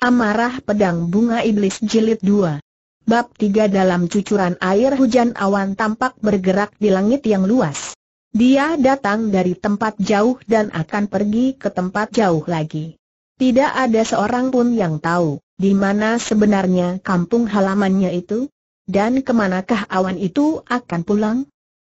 Amarah Pedang Bunga Iblis Jilid 2 Bab 3 dalam cucuran air hujan awan tampak bergerak di langit yang luas. Dia datang dari tempat jauh dan akan pergi ke tempat jauh lagi. Tidak ada seorang pun yang tahu, di mana sebenarnya kampung halamannya itu, dan ke manakah awan itu akan pulang.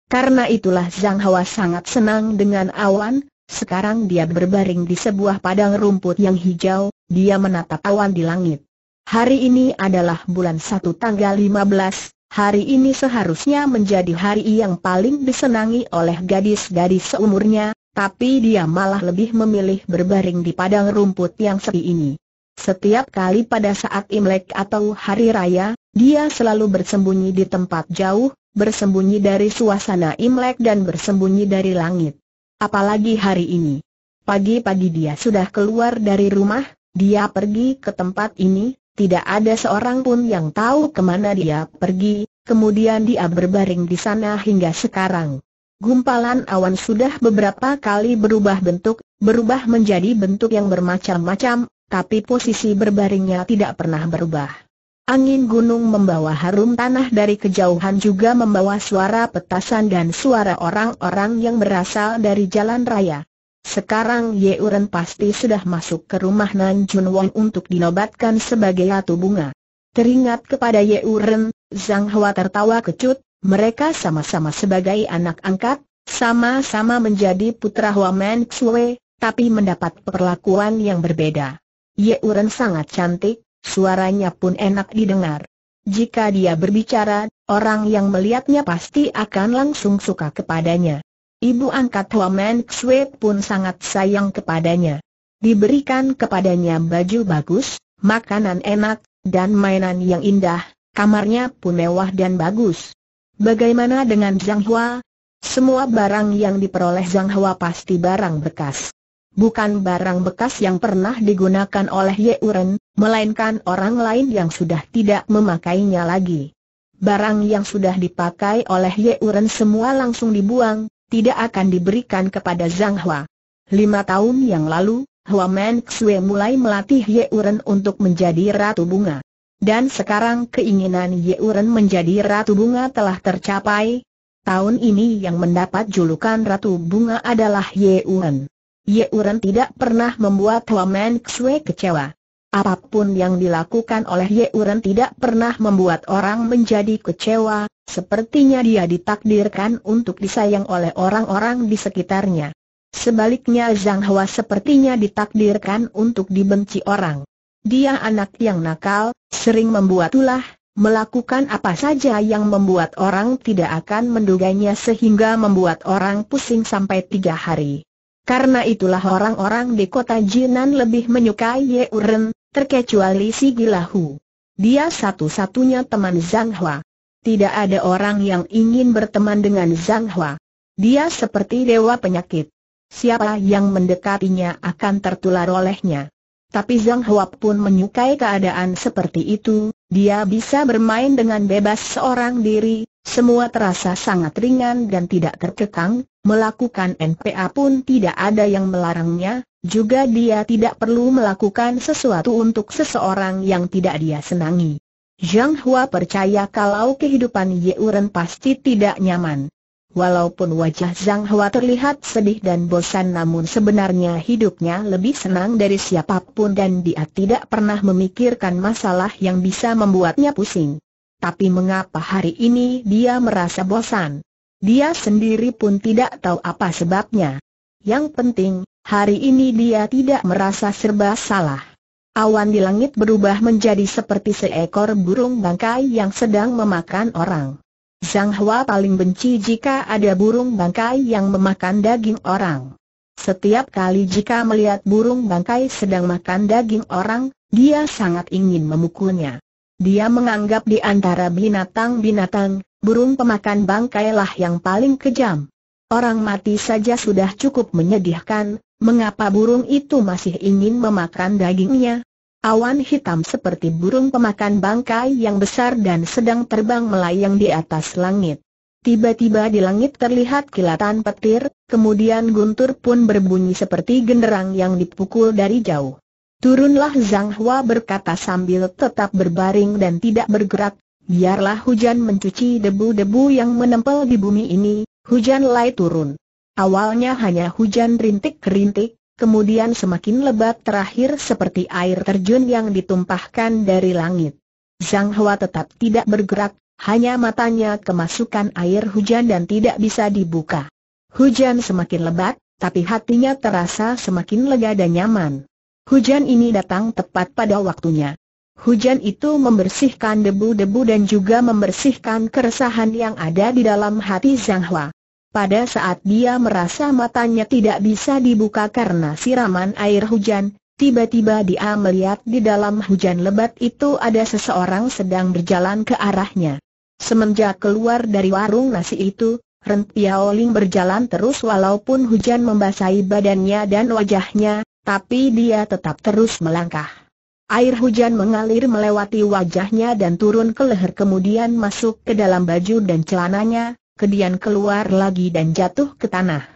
Karena itulah Zhang Hua sangat senang dengan awan, sekarang dia berbaring di sebuah padang rumput yang hijau, dia menatap awan di langit. Hari ini adalah bulan satu tanggal 15, hari ini seharusnya menjadi hari yang paling disenangi oleh gadis-gadis seumurnya, tapi dia malah lebih memilih berbaring di padang rumput yang sepi ini. Setiap kali pada saat Imlek atau Hari Raya, dia selalu bersembunyi di tempat jauh, bersembunyi dari suasana Imlek dan bersembunyi dari langit. Apalagi hari ini. Pagi-pagi dia sudah keluar dari rumah, dia pergi ke tempat ini, tidak ada seorang pun yang tahu ke mana dia pergi, kemudian dia berbaring di sana hingga sekarang. Gumpalan awan sudah beberapa kali berubah bentuk, berubah menjadi bentuk yang bermacam-macam, tapi posisi berbaringnya tidak pernah berubah. Angin gunung membawa harum tanah dari kejauhan juga membawa suara petasan dan suara orang-orang yang berasal dari jalan raya. Sekarang Ye Uren pasti sudah masuk ke rumah Nan Jun Wong untuk dinobatkan sebagai ratu bunga. Teringat kepada Ye Uren, Zhang Hua tertawa kecut, mereka sama-sama sebagai anak angkat, sama-sama menjadi putra Hua Men Xue, tapi mendapat perlakuan yang berbeda. Ye Uren sangat cantik, suaranya pun enak didengar. Jika dia berbicara, orang yang melihatnya pasti akan langsung suka kepadanya. Ibu angkat Wamen Xue pun sangat sayang kepadanya. Diberikan kepadanya baju bagus, makanan enak, dan mainan yang indah, kamarnya pun mewah dan bagus. Bagaimana dengan Zhang Hua? Semua barang yang diperoleh Zhang Hua pasti barang bekas bukan barang bekas yang pernah digunakan oleh Ye Uren, melainkan orang lain yang sudah tidak memakainya lagi. Barang yang sudah dipakai oleh Ye Uren semua langsung dibuang, tidak akan diberikan kepada Zhang Hua. Lima tahun yang lalu, Hua Men Xue mulai melatih Ye Uren untuk menjadi Ratu Bunga. Dan sekarang keinginan Ye Uren menjadi Ratu Bunga telah tercapai. Tahun ini yang mendapat julukan Ratu Bunga adalah Ye Ye Uren tidak pernah membuat Men Xue kecewa. Apa pun yang dilakukan oleh Ye Uren tidak pernah membuat orang menjadi kecewa, sepertinya dia ditakdirkan untuk disayang oleh orang-orang di sekitarnya. Sebaliknya Zhang Hua sepertinya ditakdirkan untuk dibenci orang. Dia anak yang nakal, sering membuat ulah, melakukan apa saja yang membuat orang tidak akan menduganya sehingga membuat orang pusing sampai tiga hari. Karena itulah orang-orang di kota Jinan lebih menyukai Ye Uren, terkecuali si Gilahu. Dia satu-satunya teman Zhang Hua. Tidak ada orang yang ingin berteman dengan Zhang Hua. Dia seperti dewa penyakit. Siapa yang mendekatinya akan tertular olehnya. Tapi Zhang Hua pun menyukai keadaan seperti itu, dia bisa bermain dengan bebas seorang diri, semua terasa sangat ringan dan tidak terkekang, melakukan NPA pun tidak ada yang melarangnya, juga dia tidak perlu melakukan sesuatu untuk seseorang yang tidak dia senangi. Zhang Hua percaya kalau kehidupan Ye Uren pasti tidak nyaman. Walaupun wajah Zhang Hua terlihat sedih dan bosan namun sebenarnya hidupnya lebih senang dari siapa pun dan dia tidak pernah memikirkan masalah yang bisa membuatnya pusing. Tapi mengapa hari ini dia merasa bosan? Dia sendiri pun tidak tahu apa sebabnya. Yang penting, hari ini dia tidak merasa serba salah. Awan di langit berubah menjadi seperti seekor burung bangkai yang sedang memakan orang. Zhang Hua paling benci jika ada burung bangkai yang memakan daging orang. Setiap kali jika melihat burung bangkai sedang makan daging orang, dia sangat ingin memukulnya. Dia menganggap di antara binatang-binatang, burung pemakan bangkailah yang paling kejam. Orang mati saja sudah cukup menyedihkan, mengapa burung itu masih ingin memakan dagingnya? Awan hitam seperti burung pemakan bangkai yang besar dan sedang terbang melayang di atas langit. Tiba-tiba di langit terlihat kilatan petir, kemudian guntur pun berbunyi seperti genderang yang dipukul dari jauh. Turunlah Zhang Hua berkata sambil tetap berbaring dan tidak bergerak, biarlah hujan mencuci debu-debu yang menempel di bumi ini, hujan mulai turun. Awalnya hanya hujan rintik-rintik, kemudian semakin lebat terakhir seperti air terjun yang ditumpahkan dari langit. Zhang Hua tetap tidak bergerak, hanya matanya kemasukan air hujan dan tidak bisa dibuka. Hujan semakin lebat, tapi hatinya terasa semakin lega dan nyaman. Hujan ini datang tepat pada waktunya. Hujan itu membersihkan debu-debu dan juga membersihkan keresahan yang ada di dalam hati Zhang Hua. Pada saat dia merasa matanya tidak bisa dibuka karena siraman air hujan, tiba-tiba dia melihat di dalam hujan lebat itu ada seseorang sedang berjalan ke arahnya. Semenjak keluar dari warung nasi itu, Ren Piaoling berjalan terus walaupun hujan membasahi badannya dan wajahnya, tapi dia tetap terus melangkah. Air hujan mengalir melewati wajahnya dan turun ke leher kemudian masuk ke dalam baju dan celananya, kemudian keluar lagi dan jatuh ke tanah.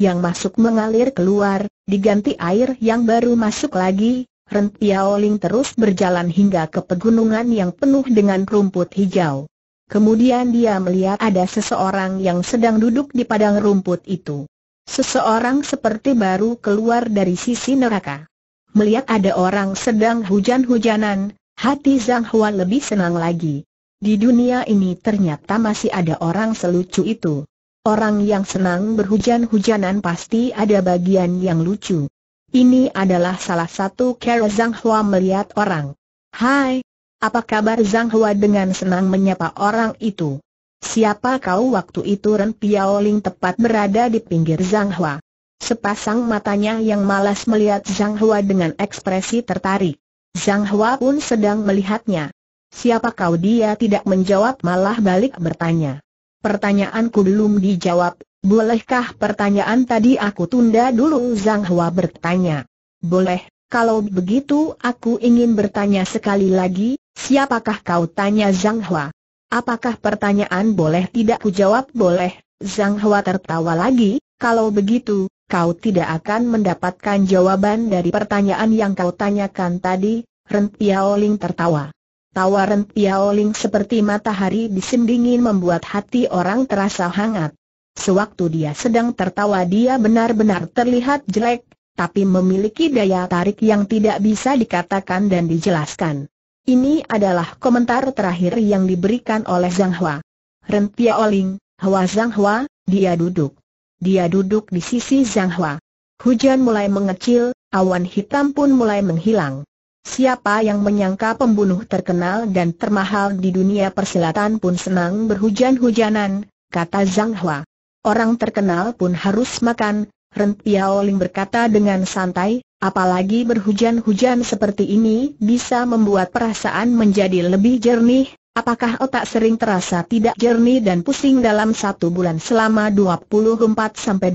Yang masuk mengalir keluar, diganti air yang baru masuk lagi, Ren Piaoling terus berjalan hingga ke pegunungan yang penuh dengan rumput hijau. Kemudian dia melihat ada seseorang yang sedang duduk di padang rumput itu. Seseorang seperti baru keluar dari sisi neraka. Melihat ada orang sedang hujan-hujanan, hati Zhang Hua lebih senang lagi. Di dunia ini ternyata masih ada orang selucu itu. Orang yang senang berhujan-hujanan pasti ada bagian yang lucu. Ini adalah salah satu cara Zhang Hua melihat orang. Hai, apa kabar Zhang Hua dengan senang menyapa orang itu? Siapa kau waktu itu Ren Piaoling tepat berada di pinggir Zhang Hua. Sepasang matanya yang malas melihat Zhang Hua dengan ekspresi tertarik. Zhang Hua pun sedang melihatnya. Siapa kau dia tidak menjawab malah balik bertanya. Pertanyaanku belum dijawab, bolehkah pertanyaan tadi aku tunda dulu Zhang Hua bertanya. Boleh, kalau begitu aku ingin bertanya sekali lagi, siapakah kau tanya Zhang Hua? Apakah pertanyaan boleh tidak kujawab boleh? Zhang Hua tertawa lagi, kalau begitu, kau tidak akan mendapatkan jawaban dari pertanyaan yang kau tanyakan tadi, Ren Piaoling tertawa. Tawa Ren Piaoling seperti matahari disindingin membuat hati orang terasa hangat. Sewaktu dia sedang tertawa dia benar-benar terlihat jelek, tapi memiliki daya tarik yang tidak bisa dikatakan dan dijelaskan. Ini adalah komentar terakhir yang diberikan oleh Zhang Hua. Ren Oling, Hua Zhang Hua, dia duduk. Dia duduk di sisi Zhang Hua. Hujan mulai mengecil, awan hitam pun mulai menghilang. Siapa yang menyangka pembunuh terkenal dan termahal di dunia persilatan pun senang berhujan-hujanan, kata Zhang Hua. Orang terkenal pun harus makan, Ren Piaoling berkata dengan santai, Apalagi berhujan-hujan seperti ini bisa membuat perasaan menjadi lebih jernih, apakah otak sering terasa tidak jernih dan pusing dalam satu bulan selama 24-25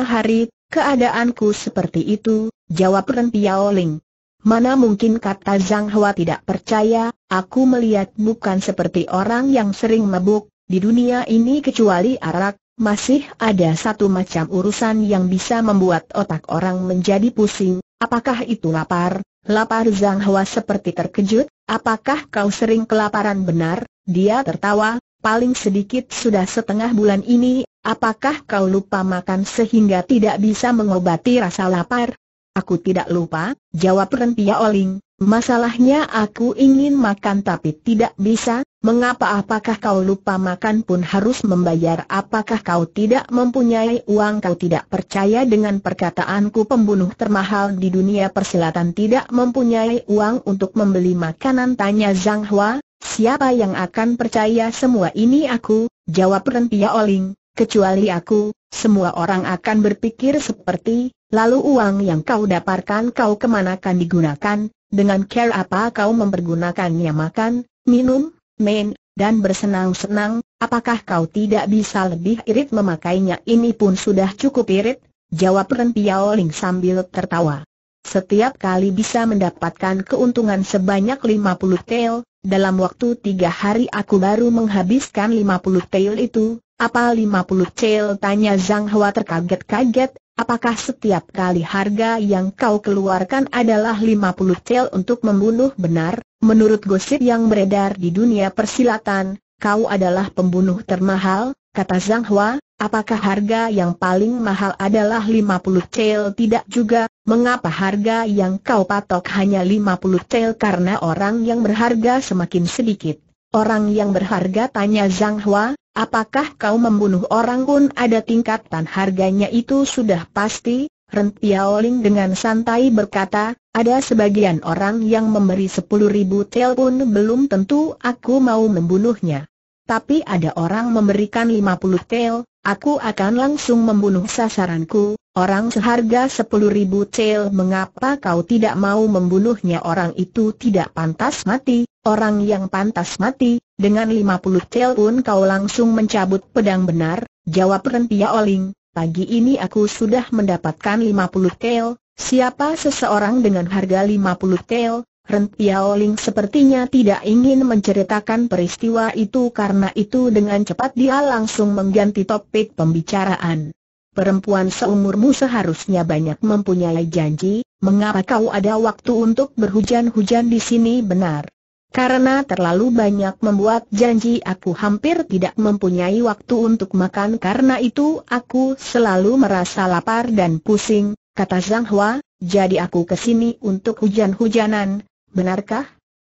hari, keadaanku seperti itu, jawab Ren Piaoling. Mana mungkin kata Zhang Hua tidak percaya, aku melihat bukan seperti orang yang sering mabuk, di dunia ini kecuali arak, masih ada satu macam urusan yang bisa membuat otak orang menjadi pusing, apakah itu lapar? Lapar Zhang Hua seperti terkejut, apakah kau sering kelaparan benar? Dia tertawa, paling sedikit sudah setengah bulan ini, apakah kau lupa makan sehingga tidak bisa mengobati rasa lapar? Aku tidak lupa, jawab Rentia Oling, Masalahnya aku ingin makan tapi tidak bisa, mengapa apakah kau lupa makan pun harus membayar? Apakah kau tidak mempunyai uang? Kau tidak percaya dengan perkataanku pembunuh termahal di dunia persilatan tidak mempunyai uang untuk membeli makanan? Tanya Zhang Hua, siapa yang akan percaya semua ini? Aku, jawab Rentia Oling, kecuali aku, semua orang akan berpikir seperti, lalu uang yang kau dapatkan kau kemanakan digunakan, dengan care apa kau mempergunakannya? Makan, minum, main, dan bersenang-senang, apakah kau tidak bisa lebih irit memakainya ini pun sudah cukup irit, jawab Ren Piaoling sambil tertawa. Setiap kali bisa mendapatkan keuntungan sebanyak 50 tael, dalam waktu tiga hari aku baru menghabiskan 50 tael itu, apa 50 tael tanya Zhang Hua terkaget-kaget, apakah setiap kali harga yang kau keluarkan adalah 50 tel untuk membunuh? Benar? Menurut gosip yang beredar di dunia persilatan, kau adalah pembunuh termahal, kata Zhang Hua, apakah harga yang paling mahal adalah 50 tel tidak juga, mengapa harga yang kau patok hanya 50 tel karena orang yang berharga semakin sedikit. Orang yang berharga tanya Zhang Hua, apakah kau membunuh orang pun ada tingkatan harganya itu sudah pasti, Ren Piaoling dengan santai berkata, ada sebagian orang yang memberi sepuluh ribu tel pun belum tentu aku mau membunuhnya. Tapi ada orang memberikan 50 tel, aku akan langsung membunuh sasaranku, orang seharga 10 ribu tel mengapa kau tidak mau membunuhnya? Orang itu tidak pantas mati, orang yang pantas mati, dengan 50 tel pun kau langsung mencabut pedang benar, jawab Renpia Oling, pagi ini aku sudah mendapatkan 50 tel, siapa seseorang dengan harga 50 tel, Ren Piaoling sepertinya tidak ingin menceritakan peristiwa itu karena itu dengan cepat dia langsung mengganti topik pembicaraan. Perempuan seumurmu seharusnya banyak mempunyai janji, mengapa kau ada waktu untuk berhujan-hujan di sini benar? Karena terlalu banyak membuat janji aku hampir tidak mempunyai waktu untuk makan karena itu aku selalu merasa lapar dan pusing, kata Zhang Hua, jadi aku ke sini untuk hujan-hujanan, benarkah?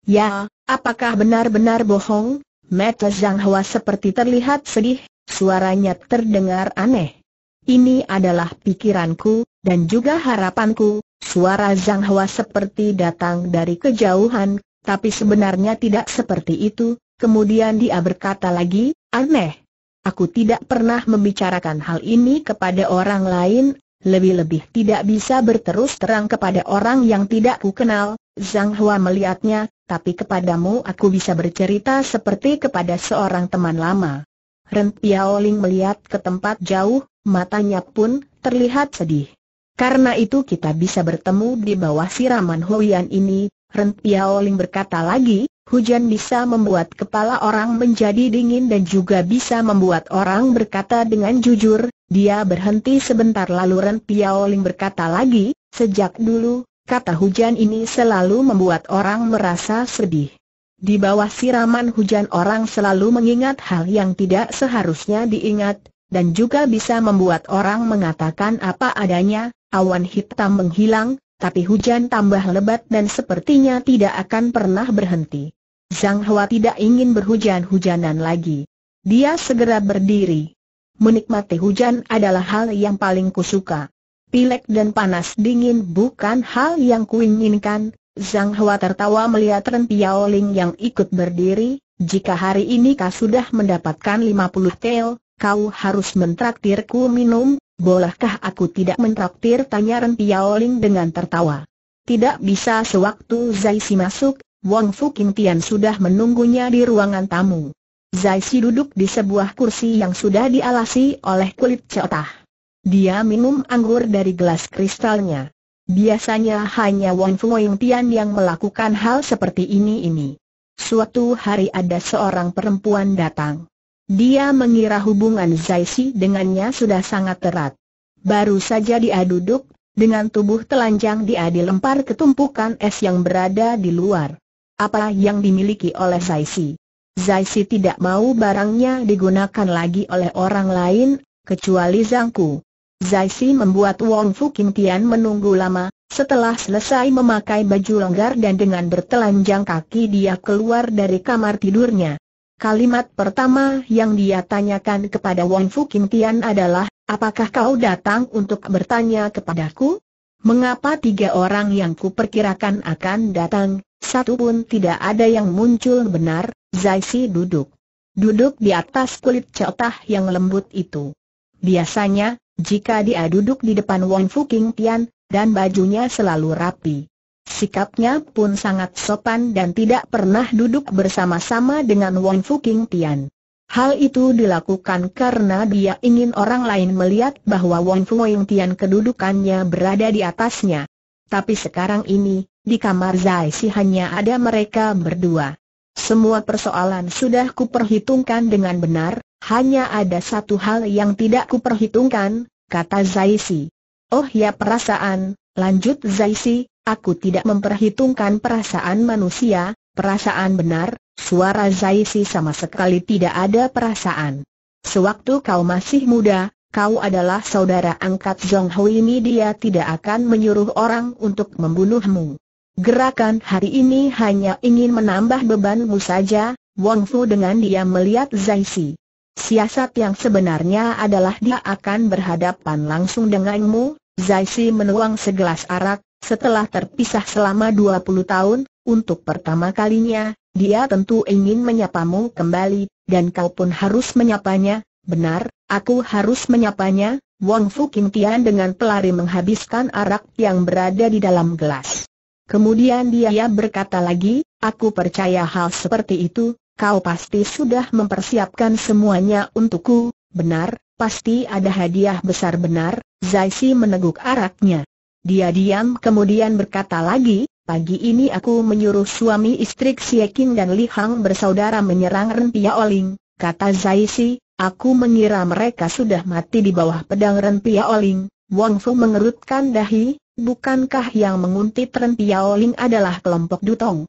Ya, apakah benar-benar bohong? Mata Zhang Hua seperti terlihat sedih, suaranya terdengar aneh. Ini adalah pikiranku, dan juga harapanku, suara Zhang Hua seperti datang dari kejauhan, tapi sebenarnya tidak seperti itu, kemudian dia berkata lagi, aneh. Aku tidak pernah membicarakan hal ini kepada orang lain, lebih-lebih tidak bisa berterus terang kepada orang yang tidak ku kenal, Zhang Hua melihatnya, tapi kepadamu aku bisa bercerita seperti kepada seorang teman lama. Ren Piaoling melihat ke tempat jauh, matanya pun terlihat sedih. Karena itu kita bisa bertemu di bawah siraman Huian ini, Ren Piaoling berkata lagi, hujan bisa membuat kepala orang menjadi dingin dan juga bisa membuat orang berkata dengan jujur, dia berhenti sebentar lalu Ren Piaoling berkata lagi, sejak dulu, kata hujan ini selalu membuat orang merasa sedih. Di bawah siraman hujan orang selalu mengingat hal yang tidak seharusnya diingat, dan juga bisa membuat orang mengatakan apa adanya, awan hitam menghilang, tapi hujan tambah lebat dan sepertinya tidak akan pernah berhenti. Zhang Hua tidak ingin berhujan-hujanan lagi. Dia segera berdiri. Menikmati hujan adalah hal yang paling kusuka. Pilek dan panas dingin bukan hal yang kuinginkan. Zhang Hua tertawa melihat Ren Piaoling yang ikut berdiri, jika hari ini kau sudah mendapatkan 50 tel, kau harus mentraktirku minum, bolehkah aku tidak mentraktir tanya Ren Piaoling dengan tertawa. Tidak bisa sewaktu Zai Si masuk, Wang Fu Tian sudah menunggunya di ruangan tamu. Zai Si duduk di sebuah kursi yang sudah dialasi oleh kulit cotah. Dia minum anggur dari gelas kristalnya. Biasanya hanya Wang Fu Tian yang melakukan hal seperti ini ini. Suatu hari ada seorang perempuan datang. Dia mengira hubungan Zai Si dengannya sudah sangat erat. Baru saja dia duduk, dengan tubuh telanjang dia dilempar ke tumpukan es yang berada di luar. Apa yang dimiliki oleh Zai Si? Zaisi tidak mau barangnya digunakan lagi oleh orang lain, kecuali Zhangku. Zaisi membuat Wong Fu Kim Tian menunggu lama, setelah selesai memakai baju longgar dan dengan bertelanjang kaki dia keluar dari kamar tidurnya. Kalimat pertama yang dia tanyakan kepada Wong Fu Kim Tian adalah, apakah kau datang untuk bertanya kepadaku? Mengapa tiga orang yang kuperkirakan akan datang, satu pun tidak ada yang muncul benar, Zai Si duduk. Duduk di atas kulit cotah yang lembut itu. Biasanya, jika dia duduk di depan Wong Fu King Tian, dan bajunya selalu rapi. Sikapnya pun sangat sopan dan tidak pernah duduk bersama-sama dengan Wong Fu King Tian. Hal itu dilakukan karena dia ingin orang lain melihat bahwa Wong Fu King Tian kedudukannya berada di atasnya. Tapi sekarang ini, di kamar Zai Si hanya ada mereka berdua. Semua persoalan sudah kuperhitungkan dengan benar, hanya ada satu hal yang tidak kuperhitungkan, kata Zaisi. Oh ya perasaan, lanjut Zaisi, aku tidak memperhitungkan perasaan manusia, perasaan benar, suara Zaisi sama sekali tidak ada perasaan. Sewaktu kau masih muda, kau adalah saudara angkat Zhong Hui dia tidak akan menyuruh orang untuk membunuhmu. Gerakan hari ini hanya ingin menambah bebanmu saja, Wong Fu dengan dia melihat Zaisi. Siasat yang sebenarnya adalah dia akan berhadapan langsung denganmu, Zaisi menuang segelas arak, setelah terpisah selama 20 tahun, untuk pertama kalinya, dia tentu ingin menyapamu kembali, dan kau pun harus menyapanya, benar, aku harus menyapanya, Wong Fu King Tian dengan pelari menghabiskan arak yang berada di dalam gelas. Kemudian dia berkata lagi, aku percaya hal seperti itu, kau pasti sudah mempersiapkan semuanya untukku, benar, pasti ada hadiah besar benar, Zaisi meneguk araknya. Dia diam kemudian berkata lagi, pagi ini aku menyuruh suami istri Xie King dan Li Hang bersaudara menyerang Ren Pia Oling, kata Zaisi, aku mengira mereka sudah mati di bawah pedang Ren Pia Oling. Wang Fu mengerutkan dahi, Bukankah yang menguntit Ren Piaoling adalah kelompok Dutong?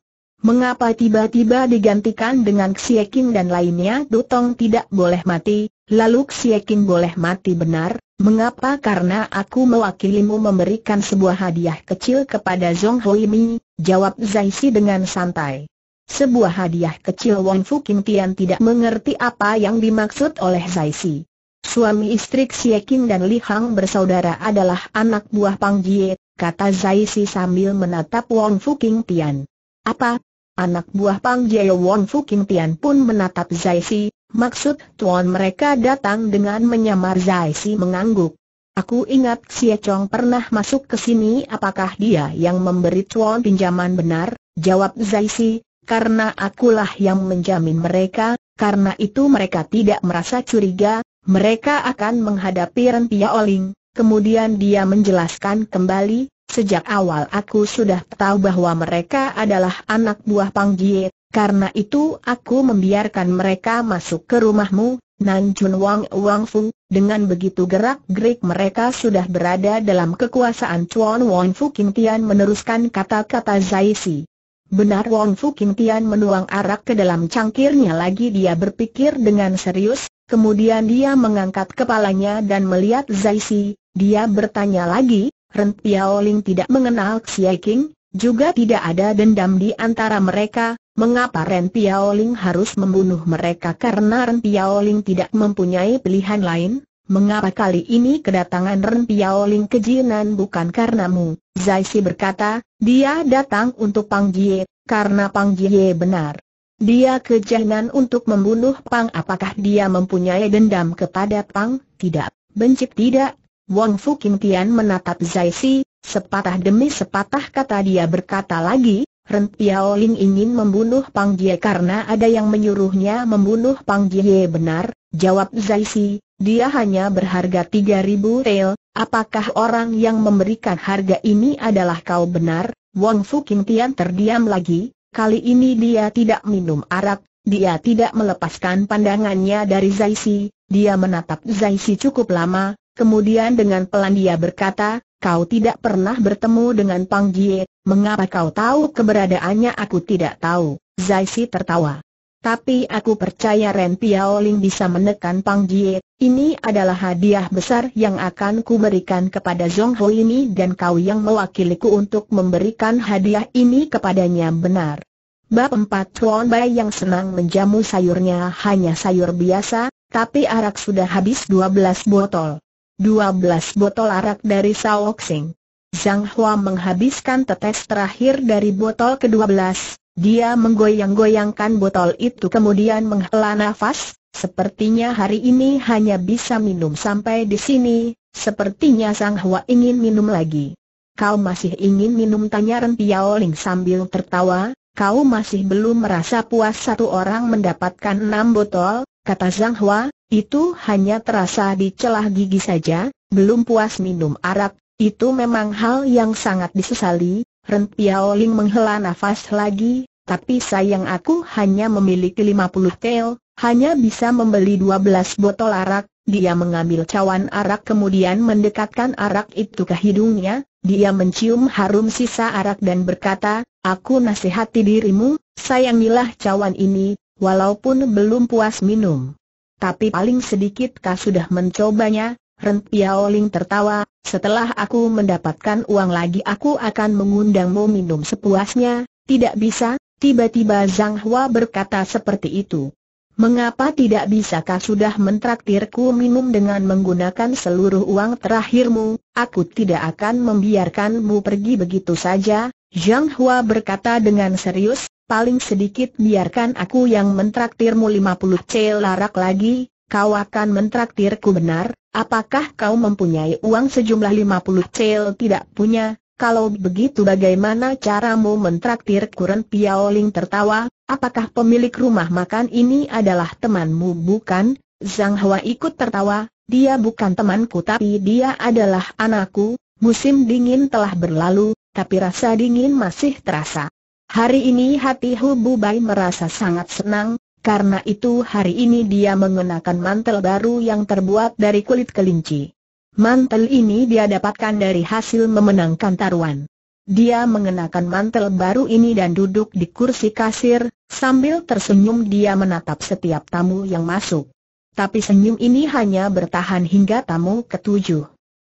Mengapa tiba-tiba digantikan dengan Xie King dan lainnya Dutong tidak boleh mati, lalu Xie King boleh mati benar? Mengapa? Karena aku mewakilimu memberikan sebuah hadiah kecil kepada Zhong Hui Mi, jawab Zaisi dengan santai. Sebuah hadiah kecil Wong Fu King Tian tidak mengerti apa yang dimaksud oleh Zaisi. Suami istri Xie King dan Li Hang bersaudara adalah anak buah Pang Jie, kata Zai Si sambil menatap Wong Fu King Tian. Apa? Anak buah Pang Jie Wong Fu King Tian pun menatap Zai Si, maksud tuan mereka datang dengan menyamar Zai Si mengangguk. Aku ingat Xie Chong pernah masuk ke sini apakah dia yang memberi tuan pinjaman benar? Jawab Zai Si, karena akulah yang menjamin mereka, karena itu mereka tidak merasa curiga, mereka akan menghadapi Ren Pia Oling. Kemudian dia menjelaskan kembali, sejak awal aku sudah tahu bahwa mereka adalah anak buah Pang Jie, karena itu aku membiarkan mereka masuk ke rumahmu, Nan Chun Wang Wang Fu, dengan begitu gerak-gerik mereka sudah berada dalam kekuasaan Chuan Wang Fu King Tian meneruskan kata-kata Zaisi. Benar Wang Fu King Tian menuang arak ke dalam cangkirnya lagi dia berpikir dengan serius, Kemudian dia mengangkat kepalanya dan melihat Zaisi, dia bertanya lagi, Ren Piaoling tidak mengenal Xie King, juga tidak ada dendam di antara mereka, mengapa Ren Piaoling harus membunuh mereka karena Ren Piaoling tidak mempunyai pilihan lain? Mengapa kali ini kedatangan Ren Piaoling kejinan bukan karenamu? Zaisi berkata, dia datang untuk Pang Jie, karena Pang Jie benar. Dia kejahilan untuk membunuh Pang apakah dia mempunyai dendam kepada Pang? Tidak. Benci tidak. Wang Fu King Tian menatap Zai Si, sepatah demi sepatah kata dia berkata lagi, Ren Piaoling ingin membunuh Pang Jie karena ada yang menyuruhnya membunuh Pang Jie. Benar, jawab Zai Si, dia hanya berharga 3000 rel, apakah orang yang memberikan harga ini adalah kau? Benar? Wang Fu King Tian terdiam lagi, Kali ini dia tidak minum arak, dia tidak melepaskan pandangannya dari Zaisi, dia menatap Zaisi cukup lama, kemudian dengan pelan dia berkata, kau tidak pernah bertemu dengan Pang Jie, mengapa kau tahu keberadaannya aku tidak tahu, Zaisi tertawa. Tapi aku percaya Ren Piaoling bisa menekan Pang Jie, ini adalah hadiah besar yang akan kuberikan kepada Zhong Ho ini dan kau yang mewakiliku untuk memberikan hadiah ini kepadanya benar. Bab 4 Tuan Bai yang senang menjamu sayurnya hanya sayur biasa, tapi arak sudah habis 12 botol. 12 botol arak dari Sao Xing. Zhang Hua menghabiskan tetes terakhir dari botol ke-12, dia menggoyang-goyangkan botol itu kemudian menghela nafas, sepertinya hari ini hanya bisa minum sampai di sini, sepertinya Zhang Hua ingin minum lagi. Kau masih ingin minum? Tanya Ren Piaoling sambil tertawa, Kau masih belum merasa puas satu orang mendapatkan enam botol, kata Zhang Hua, itu hanya terasa di celah gigi saja, belum puas minum arak, itu memang hal yang sangat disesali, Ren Piaoling menghela nafas lagi, tapi sayang aku hanya memiliki 50 tel, hanya bisa membeli 12 botol arak, dia mengambil cawan arak kemudian mendekatkan arak itu ke hidungnya, dia mencium harum sisa arak dan berkata, aku nasihati dirimu, sayangilah cawan ini, walaupun belum puas minum. Tapi paling sedikit kau sudah mencobanya, Ren Piaoling tertawa, setelah aku mendapatkan uang lagi aku akan mengundangmu minum sepuasnya, tidak bisa, tiba-tiba Zhang Hua berkata seperti itu. Mengapa tidak bisakah sudah mentraktirku minum dengan menggunakan seluruh uang terakhirmu, aku tidak akan membiarkanmu pergi begitu saja, Zhang Hua berkata dengan serius, paling sedikit biarkan aku yang mentraktirmu 50 cel larak lagi, kau akan mentraktirku benar, Apakah kau mempunyai uang sejumlah 50 cel tidak punya? Kalau begitu bagaimana caramu mentraktir Kuren Piaoling tertawa, apakah pemilik rumah makan ini adalah temanmu bukan? Zhang Hua ikut tertawa, dia bukan temanku tapi dia adalah anakku, musim dingin telah berlalu, tapi rasa dingin masih terasa. Hari ini hati Hu Bai merasa sangat senang, karena itu hari ini dia mengenakan mantel baru yang terbuat dari kulit kelinci. Mantel ini dia dapatkan dari hasil memenangkan taruhan. Dia mengenakan mantel baru ini dan duduk di kursi kasir, sambil tersenyum dia menatap setiap tamu yang masuk. Tapi senyum ini hanya bertahan hingga tamu ketujuh.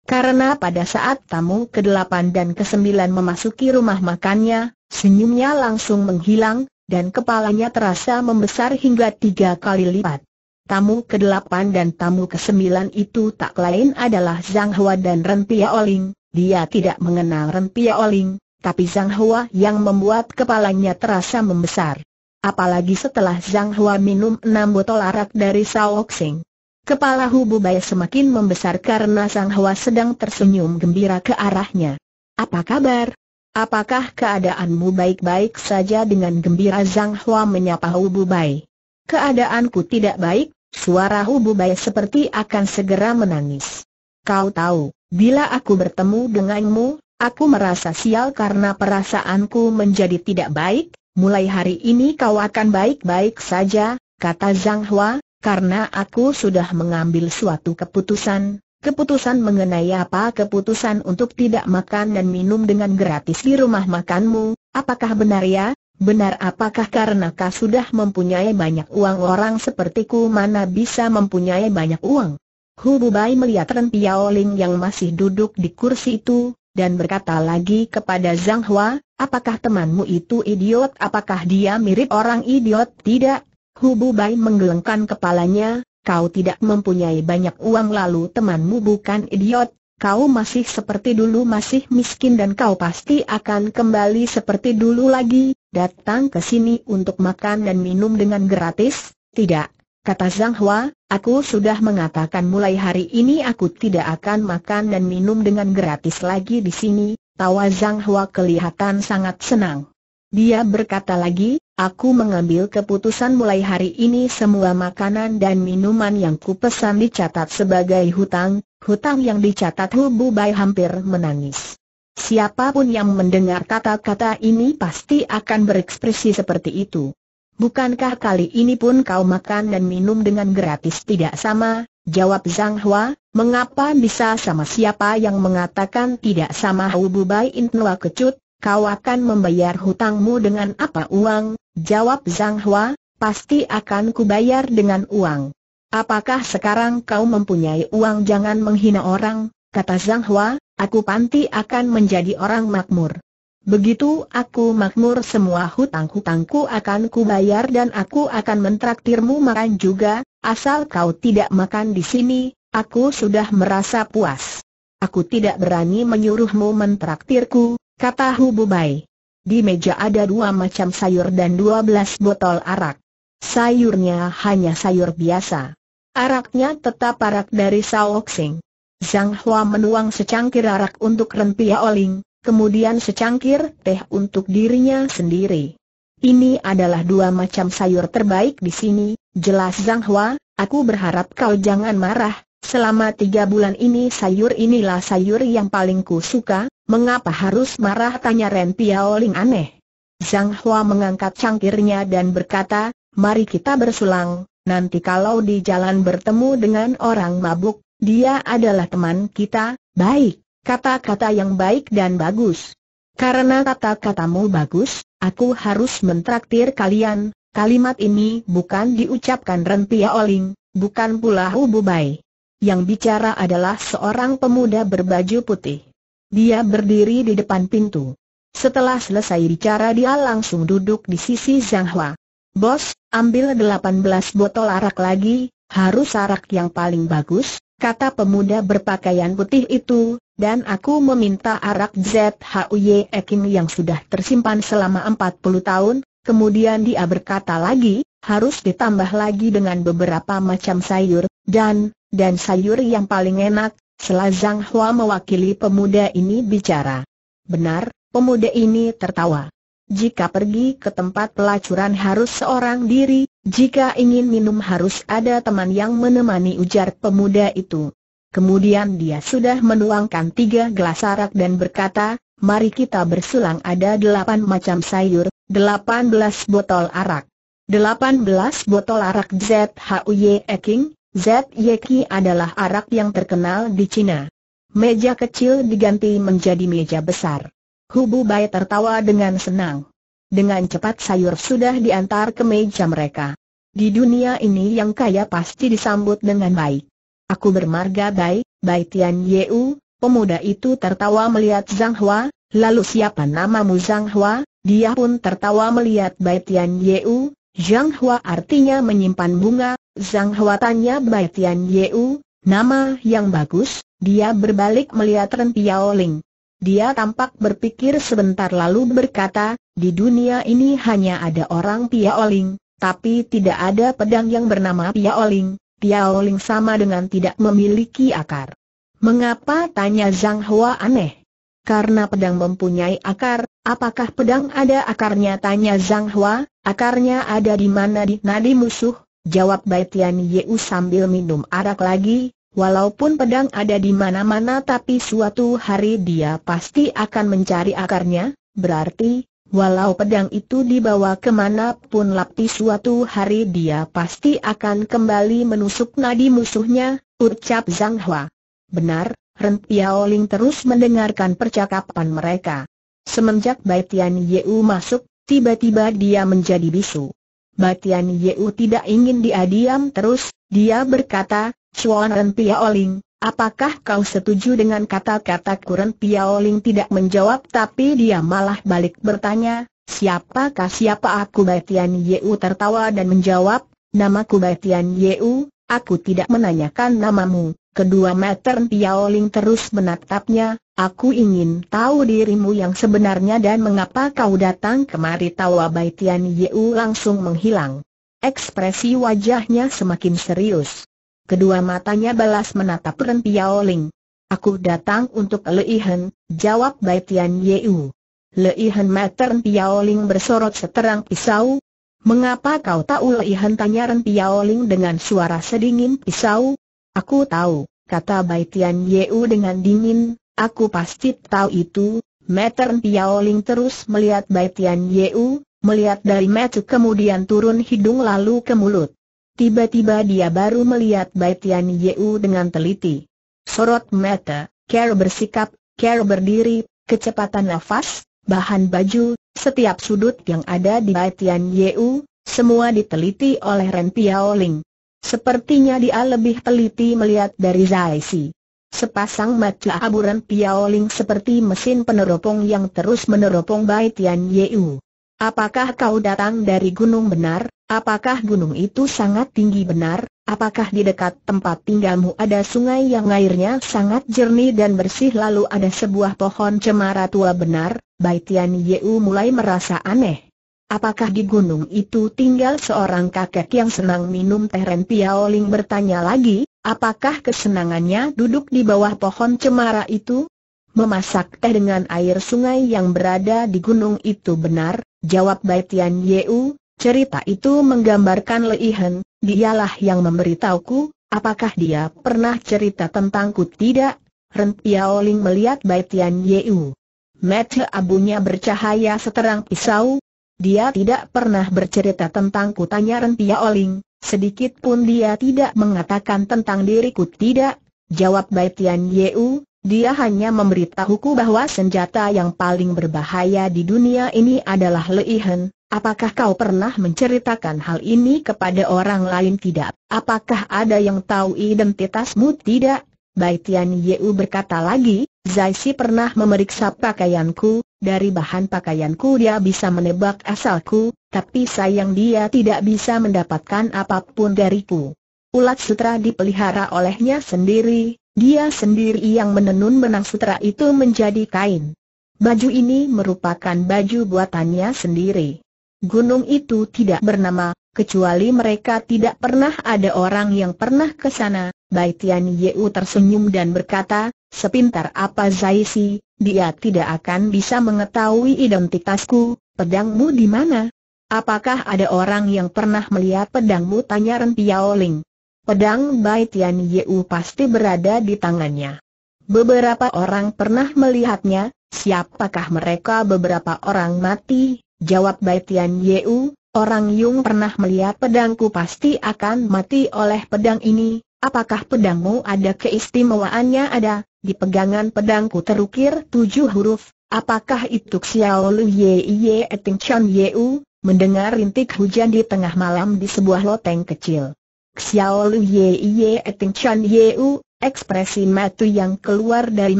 Karena pada saat tamu ke-8 dan ke-9 memasuki rumah makannya, senyumnya langsung menghilang, dan kepalanya terasa membesar hingga tiga kali lipat. Tamu ke-8 dan tamu ke-9 itu tak lain adalah Zhang Hua dan Ren Pia Oling, dia tidak mengenal Ren Pia Oling, tapi Zhang Hua yang membuat kepalanya terasa membesar. Apalagi setelah Zhang Hua minum enam botol arak dari Sao Xing. Kepala Hubu Bai semakin membesar karena Zhang Hua sedang tersenyum gembira ke arahnya. Apa kabar? Apakah keadaanmu baik-baik saja dengan gembira Zhang Hua menyapa Hubu Bai? Keadaanku tidak baik, suara Hubu Bai seperti akan segera menangis. Kau tahu, bila aku bertemu denganmu, aku merasa sial karena perasaanku menjadi tidak baik, mulai hari ini kau akan baik-baik saja, kata Zhang Hua, karena aku sudah mengambil suatu keputusan, Keputusan mengenai apa keputusan untuk tidak makan dan minum dengan gratis di rumah makanmu, apakah benar ya? Benar apakah karena kau sudah mempunyai banyak uang orang sepertiku mana bisa mempunyai banyak uang? Hu Bubai melihat Ren Piaoling yang masih duduk di kursi itu, dan berkata lagi kepada Zhang Hua, apakah temanmu itu idiot? Apakah dia mirip orang idiot? Tidak. Hu Bubai menggelengkan kepalanya, kau tidak mempunyai banyak uang lalu temanmu bukan idiot, kau masih seperti dulu masih miskin dan kau pasti akan kembali seperti dulu lagi, datang ke sini untuk makan dan minum dengan gratis, tidak, kata Zhang Hua, aku sudah mengatakan mulai hari ini aku tidak akan makan dan minum dengan gratis lagi di sini, tawa Zhang Hua kelihatan sangat senang. Dia berkata lagi, aku mengambil keputusan mulai hari ini semua makanan dan minuman yang kupesan dicatat sebagai hutang, hutang yang dicatat Hubu Bai hampir menangis. Siapa pun yang mendengar kata-kata ini pasti akan berekspresi seperti itu. Bukankah kali ini pun kau makan dan minum dengan gratis tidak sama? Jawab Zhang Hua, mengapa bisa sama siapa yang mengatakan tidak sama Hubu Bai Intnua kecut, kau akan membayar hutangmu dengan apa uang? Jawab Zhang Hua, pasti akan kubayar dengan uang. Apakah sekarang kau mempunyai uang jangan menghina orang, kata Zhang Hua, aku panti akan menjadi orang makmur. Begitu aku makmur semua hutang-hutangku akan kubayar dan aku akan mentraktirmu makan juga, asal kau tidak makan di sini, aku sudah merasa puas. Aku tidak berani menyuruhmu mentraktirku, kata Hubu Bai. Di meja ada dua macam sayur dan dua belas botol arak. Sayurnya hanya sayur biasa. Araknya tetap arak dari Saoxing. Zhang Hua menuang secangkir arak untuk Rempia Oling, kemudian secangkir teh untuk dirinya sendiri. Ini adalah dua macam sayur terbaik di sini, jelas Zhang Hua, aku berharap kau jangan marah, selama tiga bulan ini sayur inilah sayur yang paling ku suka, Mengapa harus marah tanya Ren Piaoling aneh. Zhang Hua mengangkat cangkirnya dan berkata, mari kita bersulang, Nanti kalau di jalan bertemu dengan orang mabuk, dia adalah teman kita, baik, kata-kata yang baik dan bagus. Karena kata-katamu bagus, aku harus mentraktir kalian, kalimat ini bukan diucapkan Rempia Oling, bukan pula Hubu Bai. Yang bicara adalah seorang pemuda berbaju putih. Dia berdiri di depan pintu. Setelah selesai bicara dia langsung duduk di sisi Zhang Hua. Bos, ambil 18 botol arak lagi, harus arak yang paling bagus, kata pemuda berpakaian putih itu, dan aku meminta arak ZHUY Eking yang sudah tersimpan selama 40 tahun, kemudian dia berkata lagi, harus ditambah lagi dengan beberapa macam sayur, dan, dan sayur yang paling enak, Selazang Hua mewakili pemuda ini bicara. Benar, pemuda ini tertawa. Jika pergi ke tempat pelacuran harus seorang diri, jika ingin minum harus ada teman yang menemani ujar pemuda itu. Kemudian dia sudah menuangkan tiga gelas arak dan berkata, mari kita bersulang ada delapan macam sayur, delapan belas botol arak. Delapan belas botol arak ZHUY Eking, ZYK adalah arak yang terkenal di Cina. Meja kecil diganti menjadi meja besar. Hubu Bai tertawa dengan senang. Dengan cepat sayur sudah diantar ke meja mereka. Di dunia ini yang kaya pasti disambut dengan baik. Aku bermarga baik, Bai Tian Yeu, pemuda itu tertawa melihat Zhang Hua, lalu siapa namamu Zhang Hua? Dia pun tertawa melihat Bai Tian Yeu, Zhang Hua artinya menyimpan bunga, Zhang Hua tanya Bai Tian Yeu, nama yang bagus, dia berbalik melihat Ren Piao Ling. Dia tampak berpikir sebentar lalu berkata, di dunia ini hanya ada orang Piaoling, tapi tidak ada pedang yang bernama Piaoling. Piaoling sama dengan tidak memiliki akar. Mengapa tanya Zhang Hua aneh? Karena pedang mempunyai akar, apakah pedang ada? Akarnya tanya Zhang Hua, akarnya ada di mana? Di nadi musuh, jawab Baitian Yeu sambil minum arak lagi, Walaupun pedang ada di mana-mana tapi suatu hari dia pasti akan mencari akarnya, berarti, walau pedang itu dibawa ke mana pun lapti suatu hari dia pasti akan kembali menusuk nadi musuhnya, ucap Zhang Hua. Benar, Ren Piaoling terus mendengarkan percakapan mereka. Semenjak Baitian Yeu masuk, tiba-tiba dia menjadi bisu. Baitian Yeu tidak ingin dia diam terus, dia berkata, Chuan Ren Piaoling, apakah kau setuju dengan kata-kata Kuren Piaoling tidak menjawab tapi dia malah balik bertanya, siapakah siapa aku Baitian Yeu tertawa dan menjawab, namaku Baitian Yeu, aku tidak menanyakan namamu. Kedua meter Piaoling terus menatapnya, aku ingin tahu dirimu yang sebenarnya dan mengapa kau datang kemari tawa Baitian Yeu langsung menghilang. Ekspresi wajahnya semakin serius. Kedua matanya balas menatap Ren Piaoling. Aku datang untuk Leihen, jawab Baitian Yeu. Leihen mata Ren Piaoling bersorot seterang pisau. Mengapa kau tahu Leihen tanya Ren Piaoling dengan suara sedingin pisau? Aku tahu, kata Baitian Yeu dengan dingin, aku pasti tahu itu. Ren Piaoling terus melihat Baitian Yeu, melihat dari mata kemudian turun hidung lalu ke mulut. Tiba-tiba dia baru melihat Baitian Yeu dengan teliti. Sorot mata, Care bersikap, Care berdiri, kecepatan nafas, bahan baju, setiap sudut yang ada di Baitian Yeu, semua diteliti oleh Ren Piaoling. Sepertinya dia lebih teliti melihat dari Zaisi. Sepasang mata aburan Piaoling seperti mesin peneropong yang terus meneropong Baitian Yeu. Apakah kau datang dari gunung benar? Apakah gunung itu sangat tinggi benar? Apakah di dekat tempat tinggalmu ada sungai yang airnya sangat jernih dan bersih lalu ada sebuah pohon cemara tua benar? Baitian Yeu mulai merasa aneh. Apakah di gunung itu tinggal seorang kakek yang senang minum teh Ren Piaoling bertanya lagi, apakah kesenangannya duduk di bawah pohon cemara itu? Memasak teh dengan air sungai yang berada di gunung itu benar, jawab Baitian Yeu, Cerita itu menggambarkan Leihen, dialah yang memberitahuku, apakah dia pernah cerita tentangku tidak? Ren Piaoling melihat Baitian Yeu. Mata abunya bercahaya seterang pisau. Dia tidak pernah bercerita tentang kutanya Ren Oling, sedikit pun dia tidak mengatakan tentang diriku tidak, jawab Baitian Yeu, dia hanya memberitahuku bahwa senjata yang paling berbahaya di dunia ini adalah leihen, apakah kau pernah menceritakan hal ini kepada orang lain? Tidak? Apakah ada yang tahu identitasmu tidak? Baitian Yeu berkata lagi, Zaisi pernah memeriksa pakaianku, dari bahan pakaianku dia bisa menebak asalku, tapi sayang dia tidak bisa mendapatkan apa pun dariku. Ulat sutra dipelihara olehnya sendiri, dia sendiri yang menenun benang sutra itu menjadi kain. Baju ini merupakan baju buatannya sendiri. Gunung itu tidak bernama, kecuali mereka tidak pernah ada orang yang pernah ke sana. Baitian Yeu tersenyum dan berkata, Sepintar apa Zaisi, dia tidak akan bisa mengetahui identitasku, pedangmu di mana? Apakah ada orang yang pernah melihat pedangmu? Tanya Ren Piaoling. Pedang Bai Tian Yeu pasti berada di tangannya. Beberapa orang pernah melihatnya, siapakah mereka beberapa orang mati? Jawab Bai Tian Yeu, orang Yung pernah melihat pedangku pasti akan mati oleh pedang ini. Apakah pedangmu ada keistimewaannya? Ada, di pegangan pedangku terukir tujuh huruf, apakah itu Xiao Lu Ye Ye Eting Chan Yeu, mendengar rintik hujan di tengah malam di sebuah loteng kecil. Xiao Lu Ye Ye Eting Chan Yeu, ekspresi mata yang keluar dari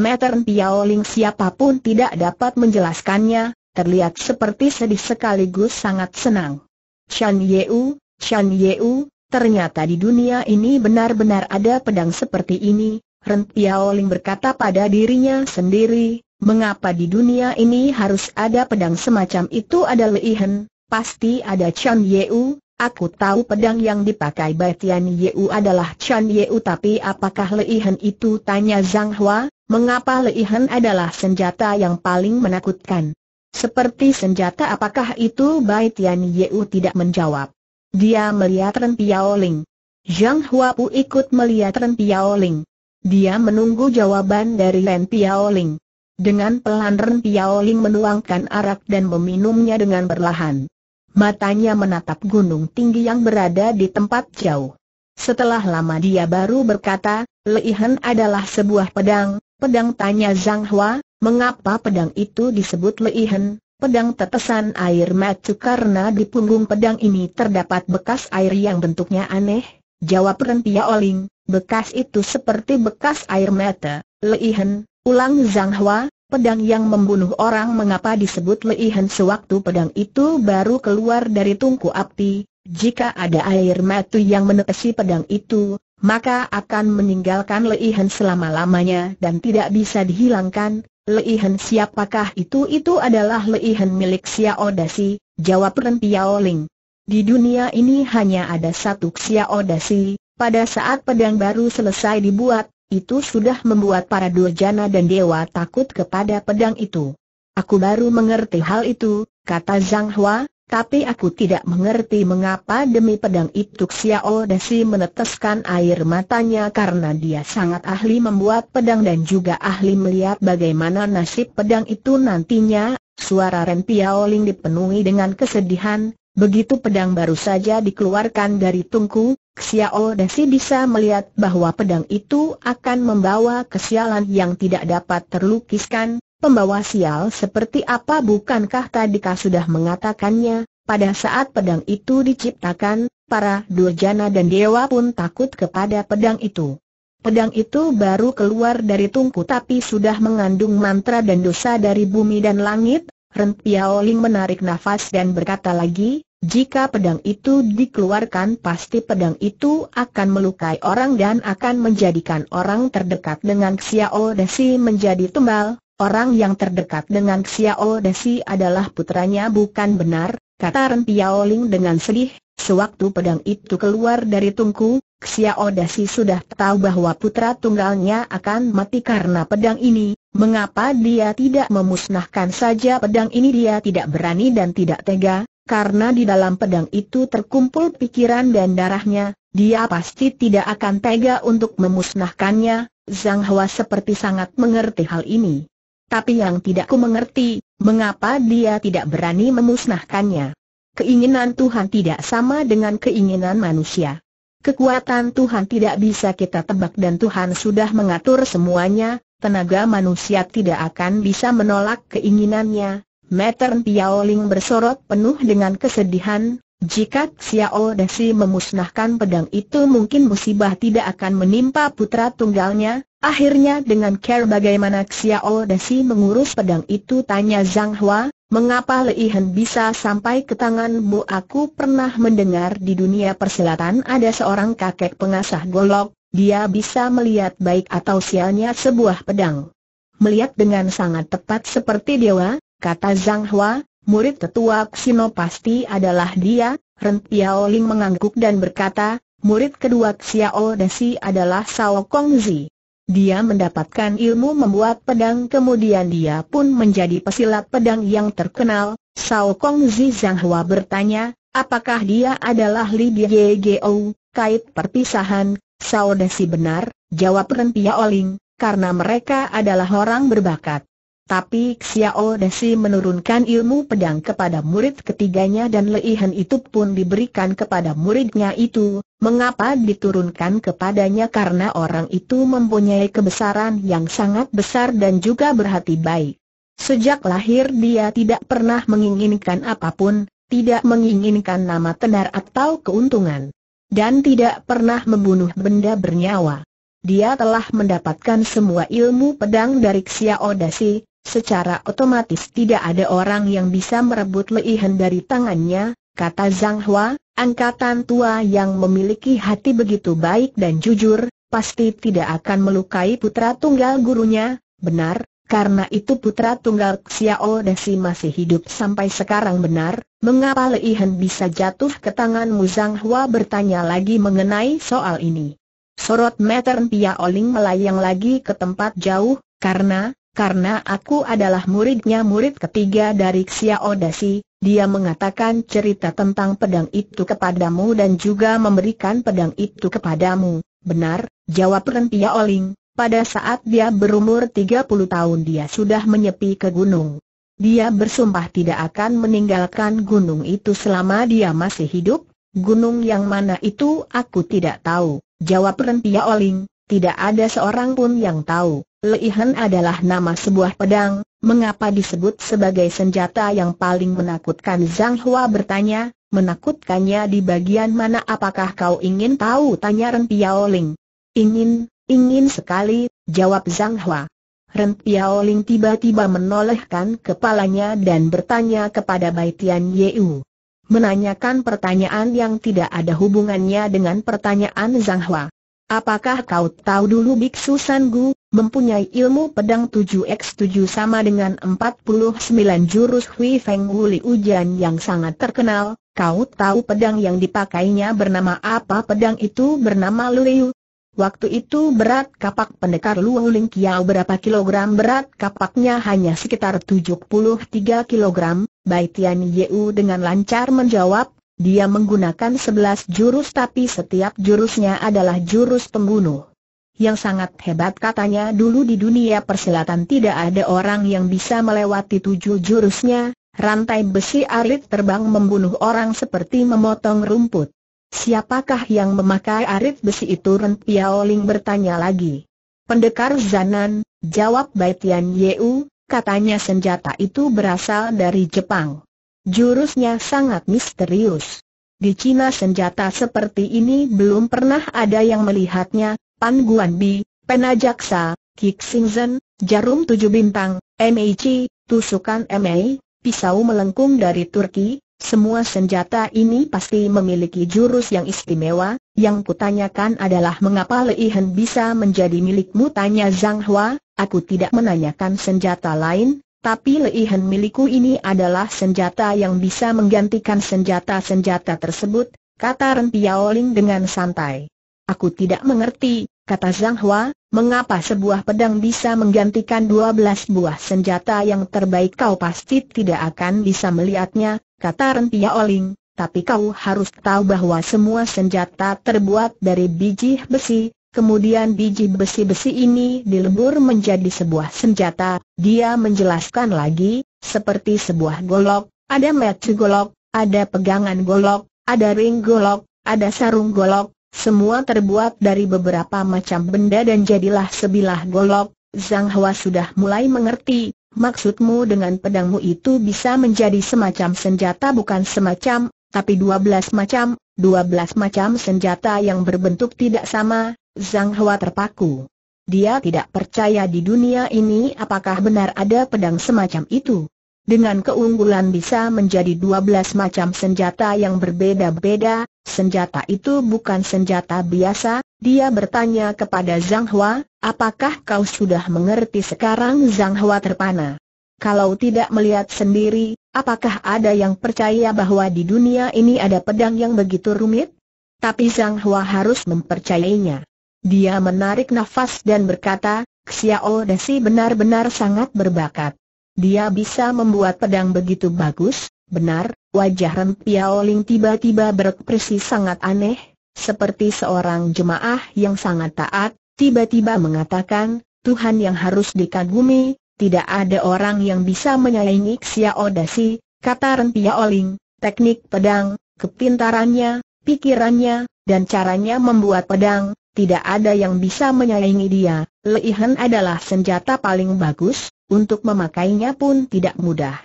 meter Piaoling siapa pun tidak dapat menjelaskannya, terlihat seperti sedih sekaligus sangat senang. Chan Yeu, Chan Yeu, ternyata di dunia ini benar-benar ada pedang seperti ini, Ren Piaoling berkata pada dirinya sendiri, mengapa di dunia ini harus ada pedang semacam itu ada Leihen, pasti ada Chan Yeu, aku tahu pedang yang dipakai Batian Yeu adalah Chan Yeu tapi apakah Leihen itu tanya Zhang Hua, mengapa Leihen adalah senjata yang paling menakutkan. Seperti senjata apakah itu Baitian Yeu tidak menjawab. Dia melihat Ren Piaoling. Zhang Hua pun ikut melihat Ren Piaoling. Dia menunggu jawaban dari Ren Piaoling. Dengan pelan Ren Piaoling menuangkan arak dan meminumnya dengan berlahan. Matanya menatap gunung tinggi yang berada di tempat jauh. Setelah lama dia baru berkata, Leihan adalah sebuah pedang, pedang tanya Zhang Hua, mengapa pedang itu disebut Leihan, pedang tetesan air mata karena di punggung pedang ini terdapat bekas air yang bentuknya aneh, jawab Ren Piaoling, Bekas itu seperti bekas air mata, leihen, ulang Zhang Hua, pedang yang membunuh orang. Mengapa disebut leihen sewaktu pedang itu baru keluar dari tungku api, jika ada air mata yang menetesi pedang itu, maka akan meninggalkan leihen selama-lamanya dan tidak bisa dihilangkan. Leihen siapakah itu? Itu adalah leihen milik Xiao Dasi, jawab Ren Piaoling. Di dunia ini hanya ada satu Xiao Dasi, pada saat pedang baru selesai dibuat, itu sudah membuat para durjana dan dewa takut kepada pedang itu. Aku baru mengerti hal itu, kata Zhang Hua, tapi aku tidak mengerti mengapa demi pedang itu Xiao Desi meneteskan air matanya karena dia sangat ahli membuat pedang dan juga ahli melihat bagaimana nasib pedang itu nantinya. Suara Ren Piaoling dipenuhi dengan kesedihan, begitu pedang baru saja dikeluarkan dari tungku, Xiao Desi bisa melihat bahwa pedang itu akan membawa kesialan yang tidak dapat terlukiskan, pembawa sial seperti apa bukankah tadi kau sudah mengatakannya, pada saat pedang itu diciptakan, para durjana dan dewa pun takut kepada pedang itu. Pedang itu baru keluar dari tungku tapi sudah mengandung mantra dan dosa dari bumi dan langit, Ren Piaoling menarik nafas dan berkata lagi, jika pedang itu dikeluarkan pasti pedang itu akan melukai orang dan akan menjadikan orang terdekat dengan Xiao Desi menjadi tumbal. Orang yang terdekat dengan Xiao Desi adalah putranya bukan benar, kata Ren Piaoling dengan sedih. Sewaktu pedang itu keluar dari tungku, Xiao Desi sudah tahu bahwa putra tunggalnya akan mati karena pedang ini. Mengapa dia tidak memusnahkan saja pedang ini? Dia tidak berani dan tidak tega, karena di dalam pedang itu terkumpul pikiran dan darahnya, dia pasti tidak akan tega untuk memusnahkannya, Zhang Hua seperti sangat mengerti hal ini. Tapi yang tidak ku mengerti, mengapa dia tidak berani memusnahkannya. Keinginan Tuhan tidak sama dengan keinginan manusia. Kekuatan Tuhan tidak bisa kita tebak dan Tuhan sudah mengatur semuanya, tenaga manusia tidak akan bisa menolak keinginannya. Meter Piaoling bersorot penuh dengan kesedihan, jika Xiao Desi memusnahkan pedang itu mungkin musibah tidak akan menimpa putra tunggalnya, akhirnya dengan care bagaimana Xiao Desi mengurus pedang itu tanya Zhang Hua, Mengapa Leihan bisa sampai ke tanganmu? Aku pernah mendengar di dunia persilatan ada seorang kakek pengasah golok, dia bisa melihat baik atau sialnya sebuah pedang. Melihat dengan sangat tepat seperti dewa, kata Zhang Hua, murid tetua Ksino pasti adalah dia, Ren Piaoling mengangguk dan berkata, murid kedua Xiao Desi adalah Sao Kongzi. Dia mendapatkan ilmu membuat pedang kemudian dia pun menjadi pesilat pedang yang terkenal. Sao Kong Zi Zhang Hua bertanya, apakah dia adalah Li Biegeo, kait perpisahan, Sao Desi benar, jawab Ren Pia Oling, karena mereka adalah orang berbakat. Tapi Xiao Desi menurunkan ilmu pedang kepada murid ketiganya dan leihan itu pun diberikan kepada muridnya itu. Mengapa diturunkan kepadanya? Karena orang itu mempunyai kebesaran yang sangat besar dan juga berhati baik. Sejak lahir dia tidak pernah menginginkan apa pun, tidak menginginkan nama tenar atau keuntungan. Dan tidak pernah membunuh benda bernyawa. Dia telah mendapatkan semua ilmu pedang dari Xiao Dasi, Secara otomatis tidak ada orang yang bisa merebut leihan dari tangannya, kata Zhang Hua, angkatan tua yang memiliki hati begitu baik dan jujur, pasti tidak akan melukai putra tunggal gurunya, benar, karena itu putra tunggal Xiao Desi masih hidup sampai sekarang benar, mengapa leihan bisa jatuh ke tanganmu Zhang Hua bertanya lagi mengenai soal ini. Sorot meter Pia Oling melayang lagi ke tempat jauh, karena, karena aku adalah muridnya murid ketiga dari Xiao Dasi, dia mengatakan cerita tentang pedang itu kepadamu dan juga memberikan pedang itu kepadamu. Benar, jawab Ren Pia Oling, pada saat dia berumur 30 tahun dia sudah menyepi ke gunung. Dia bersumpah tidak akan meninggalkan gunung itu selama dia masih hidup, gunung yang mana itu aku tidak tahu, jawab Ren Pia Oling, tidak ada seorang pun yang tahu. Leihan adalah nama sebuah pedang, mengapa disebut sebagai senjata yang paling menakutkan Zhang Hua bertanya, menakutkannya di bagian mana apakah kau ingin tahu tanya Ren Piaoling. Ingin, ingin sekali, jawab Zhang Hua. Ren Piaoling tiba-tiba menolehkan kepalanya dan bertanya kepada Baitian Yeu. Menanyakan pertanyaan yang tidak ada hubungannya dengan pertanyaan Zhang Hua. Apakah kau tahu dulu Biksu Sangu, mempunyai ilmu pedang 7x7 sama dengan 49 jurus Hui Feng Wuli Ujian yang sangat terkenal, kau tahu pedang yang dipakainya bernama apa? Pedang itu bernama Liu. Waktu itu berat kapak pendekar Luo Ling Kiao berapa kilogram berat kapaknya hanya sekitar 73 kilogram, Baitian Yeu dengan lancar menjawab, dia menggunakan sebelas jurus tapi setiap jurusnya adalah jurus pembunuh. Yang sangat hebat katanya dulu di dunia persilatan tidak ada orang yang bisa melewati tujuh jurusnya, rantai besi arit terbang membunuh orang seperti memotong rumput. Siapakah yang memakai arit besi itu Ren Piaoling bertanya lagi. Pendekar Zanan, jawab Baitian Yeu, katanya senjata itu berasal dari Jepang. Jurusnya sangat misterius. Di Cina senjata seperti ini belum pernah ada yang melihatnya, Pan Guanbi, Penajaksa, Kik Singzen, Jarum Tujuh Bintang, MAC, Tusukan MA, pisau melengkung dari Turki, semua senjata ini pasti memiliki jurus yang istimewa, yang kutanyakan adalah mengapa Leihan bisa menjadi milikmu? Tanya Zhang Hua, aku tidak menanyakan senjata lain, tapi leihan milikku ini adalah senjata yang bisa menggantikan senjata-senjata tersebut, kata Ren Piaoling dengan santai. Aku tidak mengerti, kata Zhang Hua, mengapa sebuah pedang bisa menggantikan 12 buah senjata yang terbaik? Kau pasti tidak akan bisa melihatnya, kata Ren Piaoling, tapi kau harus tahu bahwa semua senjata terbuat dari biji besi, kemudian biji besi-besi ini dilebur menjadi sebuah senjata, dia menjelaskan lagi, seperti sebuah golok, ada metu golok, ada pegangan golok, ada ring golok, ada sarung golok, semua terbuat dari beberapa macam benda dan jadilah sebilah golok. Zhang Hua sudah mulai mengerti, maksudmu dengan pedangmu itu bisa menjadi semacam senjata bukan semacam, tapi dua belas macam, dua belas macam senjata yang berbentuk tidak sama, Zhang Hua terpaku. Dia tidak percaya di dunia ini apakah benar ada pedang semacam itu. Dengan keunggulan bisa menjadi dua belas macam senjata yang berbeda-beda, senjata itu bukan senjata biasa, dia bertanya kepada Zhang Hua, apakah kau sudah mengerti sekarang Zhang Hua terpana? Kalau tidak melihat sendiri, apakah ada yang percaya bahwa di dunia ini ada pedang yang begitu rumit? Tapi Zhang Hua harus mempercayainya. Dia menarik nafas dan berkata, Xiao Desi benar-benar sangat berbakat. Dia bisa membuat pedang begitu bagus, benar, wajah Ren Piaoling tiba-tiba berekspresi sangat aneh, seperti seorang jemaah yang sangat taat, tiba-tiba mengatakan, Tuhan yang harus dikagumi, tidak ada orang yang bisa menyaingi Xiao Dasi, kata Ren Pia Oling, teknik pedang, kepintarannya, pikirannya, dan caranya membuat pedang, tidak ada yang bisa menyaingi dia. Leihan adalah senjata paling bagus, untuk memakainya pun tidak mudah.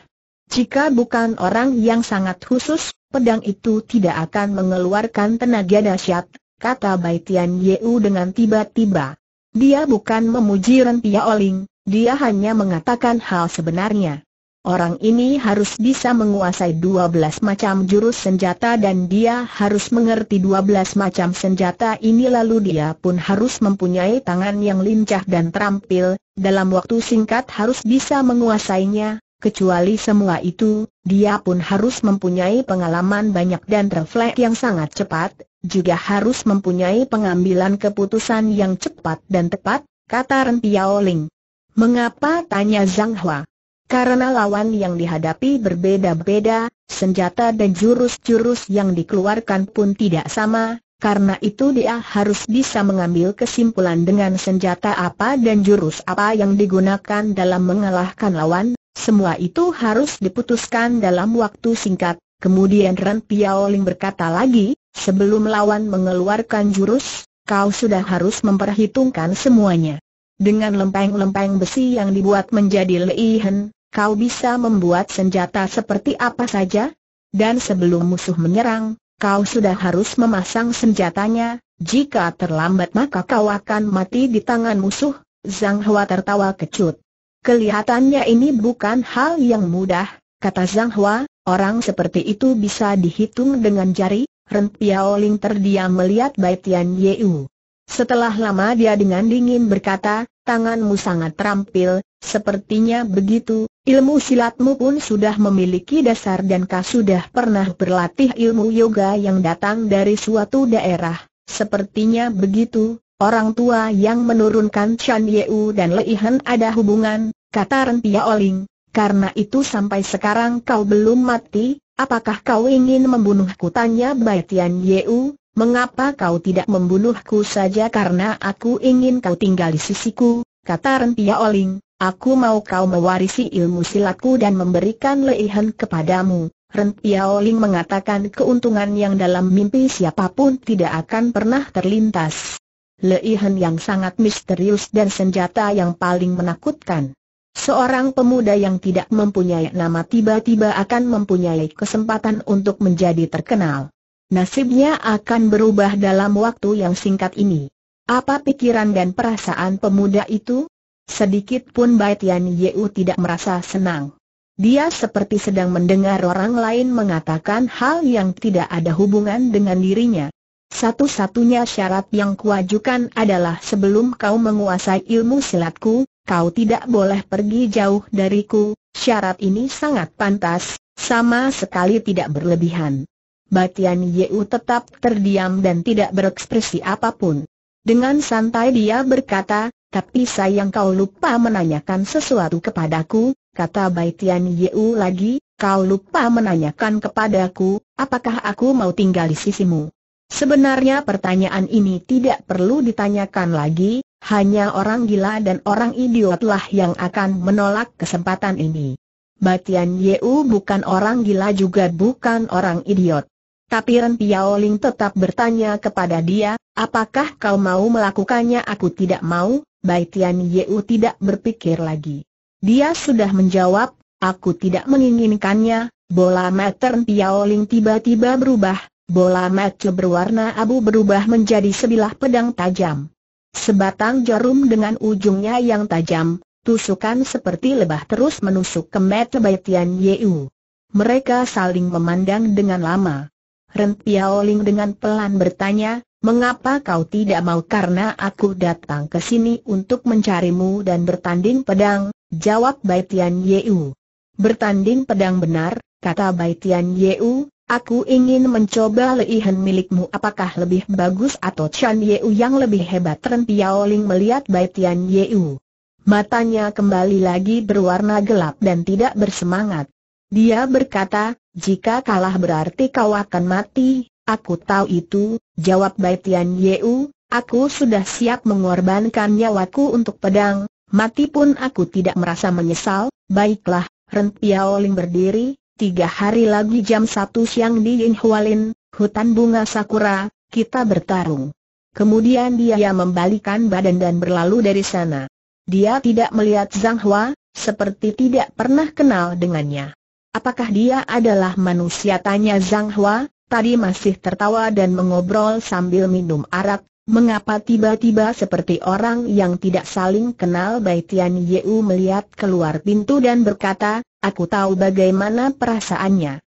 Jika bukan orang yang sangat khusus, pedang itu tidak akan mengeluarkan tenaga dahsyat, kata Baitian Yeu dengan tiba-tiba. Dia bukan memuji Ren Oling, dia hanya mengatakan hal sebenarnya. Orang ini harus bisa menguasai 12 macam jurus senjata dan dia harus mengerti 12 macam senjata ini lalu dia pun harus mempunyai tangan yang lincah dan terampil, dalam waktu singkat harus bisa menguasainya, kecuali semua itu, dia pun harus mempunyai pengalaman banyak dan refleks yang sangat cepat, juga harus mempunyai pengambilan keputusan yang cepat dan tepat, kata Ren Piaoling. Mengapa tanya Zhang Hua? Karena lawan yang dihadapi berbeda-beda, senjata dan jurus-jurus yang dikeluarkan pun tidak sama, karena itu dia harus bisa mengambil kesimpulan dengan senjata apa dan jurus apa yang digunakan dalam mengalahkan lawan, semua itu harus diputuskan dalam waktu singkat. Kemudian Ren Piaoling berkata lagi, sebelum lawan mengeluarkan jurus, kau sudah harus memperhitungkan semuanya. Dengan lempeng-lempeng besi yang dibuat menjadi leihen, kau bisa membuat senjata seperti apa saja? Dan sebelum musuh menyerang, kau sudah harus memasang senjatanya, jika terlambat maka kau akan mati di tangan musuh. Zhang Hua tertawa kecut. Kelihatannya ini bukan hal yang mudah, kata Zhang Hua, orang seperti itu bisa dihitung dengan jari, Ren Piaoling terdiam melihat Baitian Yeu. Setelah lama dia dengan dingin berkata, tanganmu sangat terampil, sepertinya begitu, ilmu silatmu pun sudah memiliki dasar dan kau sudah pernah berlatih ilmu yoga yang datang dari suatu daerah, sepertinya begitu, orang tua yang menurunkan Chan Yeu dan Leihan ada hubungan, kata Ren Pia Oling, karena itu sampai sekarang kau belum mati, apakah kau ingin membunuhku? Tanya Baitian Yeu, Mengapa kau tidak membunuhku saja? Karena aku ingin kau tinggal di sisiku, kata Ren Pia Oling, aku mau kau mewarisi ilmu silatku dan memberikan leihan kepadamu. Ren Pia Oling mengatakan keuntungan yang dalam mimpi siapa pun tidak akan pernah terlintas. Leihan yang sangat misterius dan senjata yang paling menakutkan. Seorang pemuda yang tidak mempunyai nama tiba-tiba akan mempunyai kesempatan untuk menjadi terkenal nasibnya akan berubah dalam waktu yang singkat ini. Apa pikiran dan perasaan pemuda itu? Sedikit pun Baitian Yeu tidak merasa senang. Dia seperti sedang mendengar orang lain mengatakan hal yang tidak ada hubungan dengan dirinya. Satu-satunya syarat yang kuajukan adalah sebelum kau menguasai ilmu silatku, kau tidak boleh pergi jauh dariku. Syarat ini sangat pantas, sama sekali tidak berlebihan. Batian Yeu tetap terdiam dan tidak berekspresi apa pun. Dengan santai dia berkata, tapi sayang kau lupa menanyakan sesuatu kepadaku, kata Baitian Yeu lagi, kau lupa menanyakan kepadaku, apakah aku mau tinggal di sisimu. Sebenarnya pertanyaan ini tidak perlu ditanyakan lagi, hanya orang gila dan orang idiotlah yang akan menolak kesempatan ini. Batian Yeu bukan orang gila juga bukan orang idiot. Tapi Ren Piaoling tetap bertanya kepada dia, apakah kau mau melakukannya aku tidak mau, Baitian Yeu tidak berpikir lagi. Dia sudah menjawab, aku tidak menginginkannya, bola meter Piaoling tiba-tiba berubah, bola meter berwarna abu berubah menjadi sebilah pedang tajam. Sebatang jarum dengan ujungnya yang tajam, tusukan seperti lebah terus menusuk ke mata Baitian Yeu. Mereka saling memandang dengan lama. Ren Piaoling dengan pelan bertanya, mengapa kau tidak mau karena aku datang ke sini untuk mencarimu dan bertanding pedang, jawab Baitian Yeu. Bertanding pedang benar, kata Baitian Yeu, aku ingin mencoba leihan milikmu apakah lebih bagus atau Chan Yeu yang lebih hebat Ren Piaoling melihat Baitian Yeu. Matanya kembali lagi berwarna gelap dan tidak bersemangat. Dia berkata, jika kalah berarti kau akan mati, aku tahu itu, jawab Baitian Yeu, aku sudah siap mengorbankan nyawaku untuk pedang, mati pun aku tidak merasa menyesal, baiklah, Ren Piaoling berdiri, tiga hari lagi jam satu siang di Yinghualin, hutan bunga sakura, kita bertarung. Kemudian dia membalikan badan dan berlalu dari sana. Dia tidak melihat Zhang Hua, seperti tidak pernah kenal dengannya. Apakah dia adalah manusia? Tanya Zhang Hua, tadi masih tertawa dan mengobrol sambil minum arak, mengapa tiba-tiba seperti orang yang tidak saling kenal Baitian Yeu melihat keluar pintu dan berkata, aku tahu bagaimana perasaannya.